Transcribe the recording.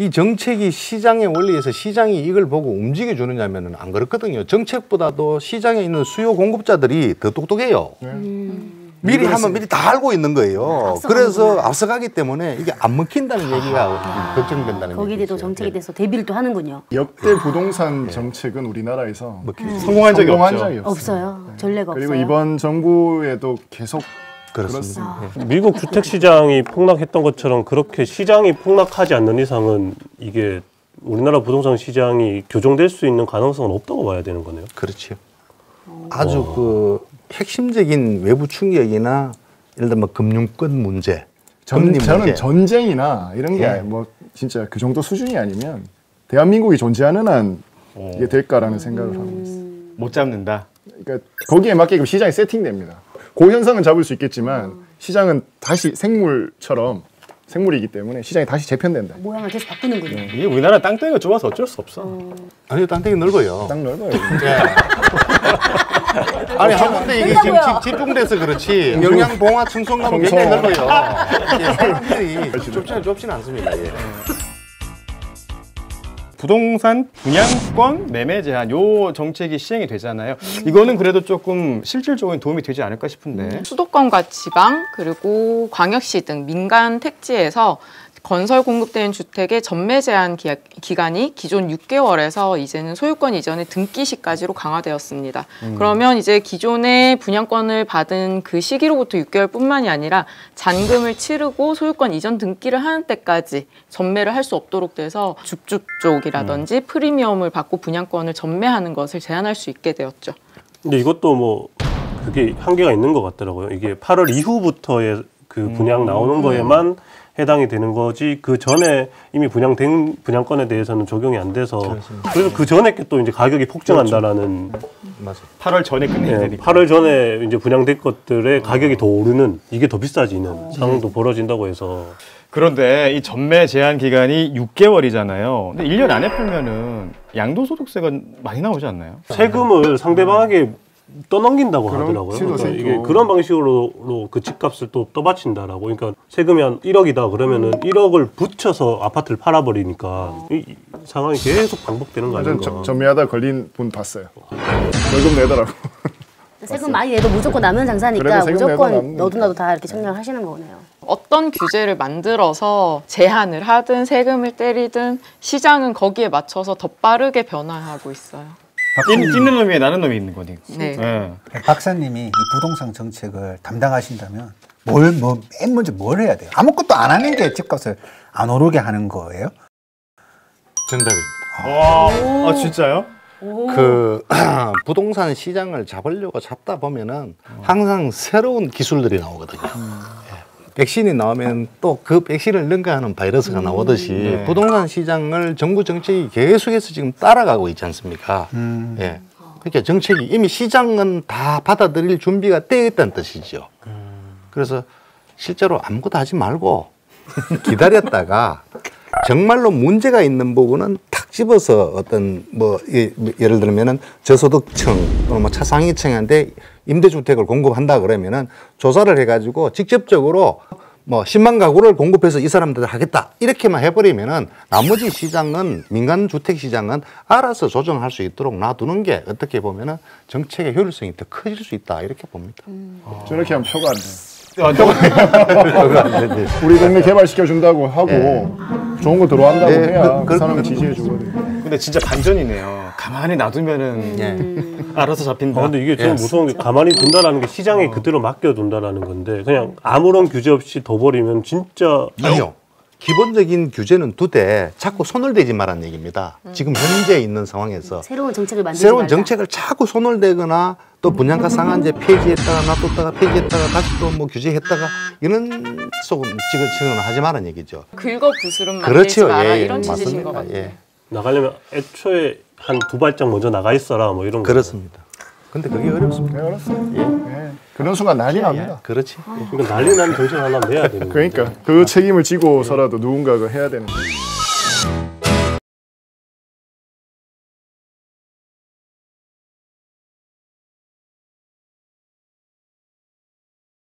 이 정책이 시장의 원리에서 시장이 이걸 보고 움직여 주느냐면은 안 그렇거든요. 정책보다도 시장에 있는 수요 공급자들이 더 똑똑해요. 미리 하면 미리 다 알고 있는 거예요. 그래서 앞서가기 때문에 이게 안 먹힌다는 얘기가 걱정된다는 거기에도 얘기죠. 정책에 대해서 대비를 또 하는군요. 역대 부동산 정책은 우리나라에서 성공한 적이 성공한 없죠. 적이 없어요. 없어요. 전례가 그리고 없어요. 이번 정부에도 계속 그렇습니다. 그렇습니다. 미국 주택 시장이 폭락했던 것처럼 그렇게 시장이 폭락하지 않는 이상은 이게 우리나라 부동산 시장이 교정될 수 있는 가능성은 없다고 봐야 되는 거네요. 그렇죠. 아주 그 핵심적인 외부 충격이나 예를 들면 금융권 문제, 전, 금리 저는. 전쟁이나 이런 게 예. 뭐 진짜 그 정도 수준이 아니면 대한민국이 존재하는 한 이게 될까라는 생각을 하고 있어요. 못 잡는다. 그러니까 거기에 맞게끔 시장이 세팅됩니다. 그 현상은 잡을 수 있겠지만 시장은 다시 생물처럼 생물이기 때문에 시장이 다시 재편된다. 모양을 계속 바꾸는군요. 이게 우리나라 땅덩이가 좁아서 어쩔 수 없어. 아니 땅덩이 넓어요. 딱 넓어요. 아니 한 군데 이게 지금 집, 집중돼서 그렇지 영양 봉화 충성 가면 굉장히 넓어요. 예, 사람들이 좁지 좁지는 않습니다. 예. 부동산 분양권 매매 제한 요 정책이 시행이 되잖아요. 이거는 그래도 조금 실질적인 도움이 되지 않을까 싶은데. 수도권과 지방 그리고 광역시 등 민간 택지에서 건설 공급되는 주택의 전매 제한 기, 기간이 기존 6개월에서 이제는 소유권 이전의 등기 시까지로 강화되었습니다. 그러면 이제 기존의 분양권을 받은 그 시기로부터 6개월뿐만이 아니라 잔금을 치르고 소유권 이전 등기를 하는 때까지 전매를 할 수 없도록 돼서 줍줍 쪽이라든지 프리미엄을 받고 분양권을 전매하는 것을 제한할 수 있게 되었죠. 근데 이것도 뭐 그게 한계가 있는 것 같더라고요. 이게 8월 이후부터의 그 분양 나오는 거에만 해당이 되는 거지 그 전에 이미 분양된 분양권에 대해서는 적용이 안 돼서 그래서 그 전에 게또 이제 가격이 폭증한다라는 맞아요. 8월 전에 끝내야 예, 되니까. 8월 전에 이제 분양된 것들의 가격이 더 오르는 이게 더 비싸지는 상황도 벌어진다고 해서 그런데 이 전매 제한 기간이 6개월이잖아요. 근데 1년 안에 풀면은 양도소득세가 많이 나오지 않나요? 세금을 상대방에게 떠넘긴다고 하더라고요. 그러니까. 이게 그런 방식으로 그 집값을 또 떠받친다라고. 그러니까 세금이 한 1억이다 그러면은 1억을 붙여서 아파트를 팔아버리니까 이, 이 상황이 계속 반복되는 거 아닌가. 저- 전매하다 걸린 분 봤어요. 월급 내더라고. 세금 많이 내도 무조건 남는 장사니까 무조건 너도 나도 다 이렇게 청량을 하시는 거네요. 어떤 규제를 만들어서 제한을 하든 세금을 때리든 시장은 거기에 맞춰서 더 빠르게 변화하고 있어요. 뛰- 뛰는 놈 위에 나는 놈이 있는 거니. 네. 예. 박사님이 이 부동산 정책을 담당하신다면 뭘, 뭐, 맨 먼저 뭘 해야 돼요? 아무것도 안 하는 게 집값을 안 오르게 하는 거예요? 정답입니다. 와, 아 진짜요? 그 부동산 시장을 잡으려고 잡다 보면은 항상 새로운 기술들이 나오거든요. 예. 백신이 나오면 또 그 백신을 능가하는 바이러스가 나오듯이 네. 부동산 시장을 정부 정책이 계속해서 지금 따라가고 있지 않습니까? 음. 예. 그러니까 정책이 이미 시장은 다 받아들일 준비가 되어 있다는 뜻이죠. 그래서 실제로 아무것도 하지 말고 기다렸다가 정말로 문제가 있는 부분은 탁 집어서 어떤 뭐 이- 예를 들면은 저소득층 또는 뭐 차상위층한테 임대주택을 공급한다 그러면은 조사를 해가지고 직접적으로 뭐 10만 가구를 공급해서 이 사람들 하겠다. 이렇게만 해버리면은 나머지 시장은 민간 주택 시장은 알아서 조정할 수 있도록 놔두는 게 어떻게 보면은 정책의 효율성이 더 커질 수 있다. 이렇게 봅니다. 저렇게 하면 표가 안 돼. 아, 또- 우리 동네 개발시켜 준다고 하고 좋은 거 들어간다고 네, 해야 그- 그, 그- 사람을 지지해 주거든. 근데 진짜 반전이네요. 가만히 놔두면은 예. 알아서 잡힌다. 아, 근데 이게 좀 무서운 게 가만히 둔다라는 게 시장에 그대로 맡겨둔다라는 건데 그냥 아무런 규제 없이 둬버리면 진짜 아니요. 기본적인 규제는 두되 자꾸 손을 대지 말라는 얘기입니다. 지금 현재 있는 상황에서 새로운 정책을 만들지 새로운 말라. 정책을 자꾸 손을 대거나 또 분양가 상한제 폐지했다가 놔뒀다가 폐지했다가 다시 또 뭐 규제했다가 이런 속은 지금 지금 하지 말라는 얘기죠. 긁어 부스름 그렇죠. 마라 예, 이런 취지신 것 맞습니다. 같아요. 예. 나가려면 애초에 한 두 발짝 먼저 나가 있어라 뭐 이런 거. 그렇습니다. 근데 그게 어렵습니다. 네, 알았어요. 예. 그런 순간 난리 납니다. 그렇지. 아. 그러니까 난리 나는 정책 하나 내야 되는. 그러니까 그 책임을 지고서라도 누군가가 해야 되는 거예요.